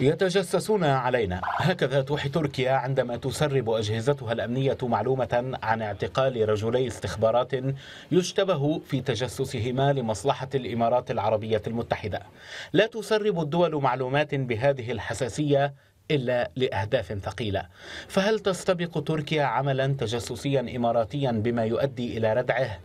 يتجسسون علينا. هكذا توحي تركيا عندما تسرب أجهزتها الأمنية معلومة عن اعتقال رجلي استخبارات يشتبه في تجسسهما لمصلحة الإمارات العربية المتحدة. لا تسرب الدول معلومات بهذه الحساسية إلا لأهداف ثقيلة. فهل تستبق تركيا عملا تجسسيا اماراتيا بما يؤدي إلى ردعه؟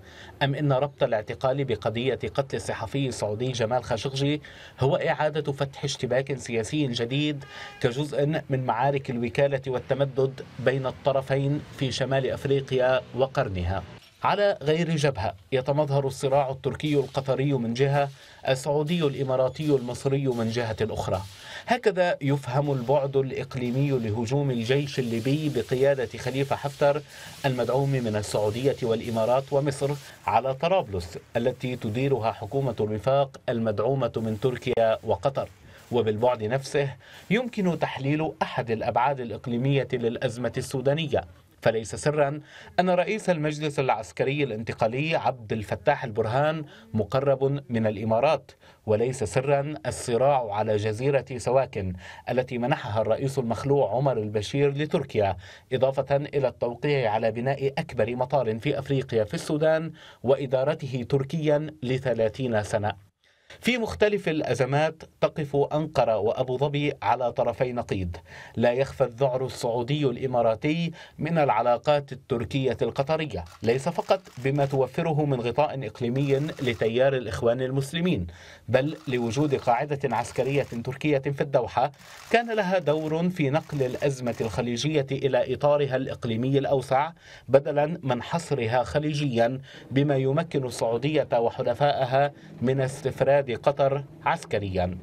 أم إن ربط الاعتقال بقضية قتل الصحفي السعودي جمال خاشقجي هو إعادة فتح اشتباك سياسي جديد كجزء من معارك الوكالة والتمدد بين الطرفين في شمال أفريقيا وقرنها؟ على غير جبهة. يتمظهر الصراع التركي القطري من جهة السعودي الإماراتي المصري من جهة أخرى. هكذا يفهم البعد الإقليمي لهجوم الجيش الليبي بقيادة خليفة حفتر المدعوم من السعودية والإمارات ومصر على طرابلس التي تديرها حكومة الوفاق المدعومة من تركيا وقطر. وبالبعد نفسه يمكن تحليل أحد الأبعاد الإقليمية للأزمة السودانية. فليس سرا أن رئيس المجلس العسكري الانتقالي عبد الفتاح البرهان مقرب من الإمارات وليس سرا الصراع على جزيرة سواكن التي منحها الرئيس المخلوع عمر البشير لتركيا إضافة إلى التوقيع على بناء أكبر مطار في أفريقيا في السودان وإدارته تركيا لثلاثين سنة. في مختلف الأزمات تقف أنقرة وأبو ظبي على طرفي نقيض، لا يخفى الذعر السعودي الإماراتي من العلاقات التركية القطرية، ليس فقط بما توفره من غطاء إقليمي لتيار الإخوان المسلمين، بل لوجود قاعدة عسكرية تركية في الدوحة. كان لها دور في نقل الأزمة الخليجية إلى إطارها الإقليمي الأوسع بدلا من حصرها خليجيا بما يمكن السعودية وحلفائها من استفراد إمداد قطر عسكريا.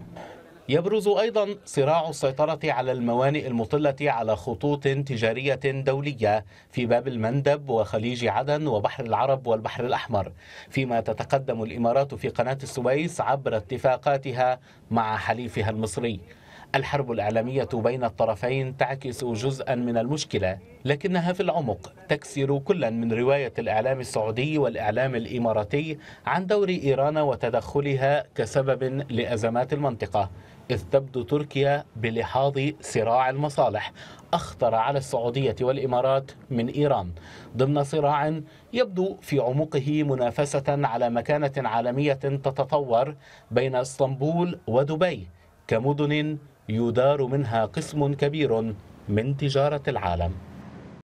يبرز أيضا صراع السيطرة على الموانئ المطلة على خطوط تجارية دولية في باب المندب وخليج عدن وبحر العرب والبحر الأحمر فيما تتقدم الإمارات في قناة السويس عبر اتفاقاتها مع حليفها المصري. الحرب الإعلامية بين الطرفين تعكس جزءا من المشكلة لكنها في العمق تكسر كلا من رواية الإعلام السعودي والإعلام الإماراتي عن دور إيران وتدخلها كسبب لأزمات المنطقة إذ تبدو تركيا بلحاظ صراع المصالح أخطر على السعودية والإمارات من إيران ضمن صراع يبدو في عمقه منافسة على مكانة عالمية تتطور بين إسطنبول ودبي كمدن يدار منها قسم كبير من تجارة العالم.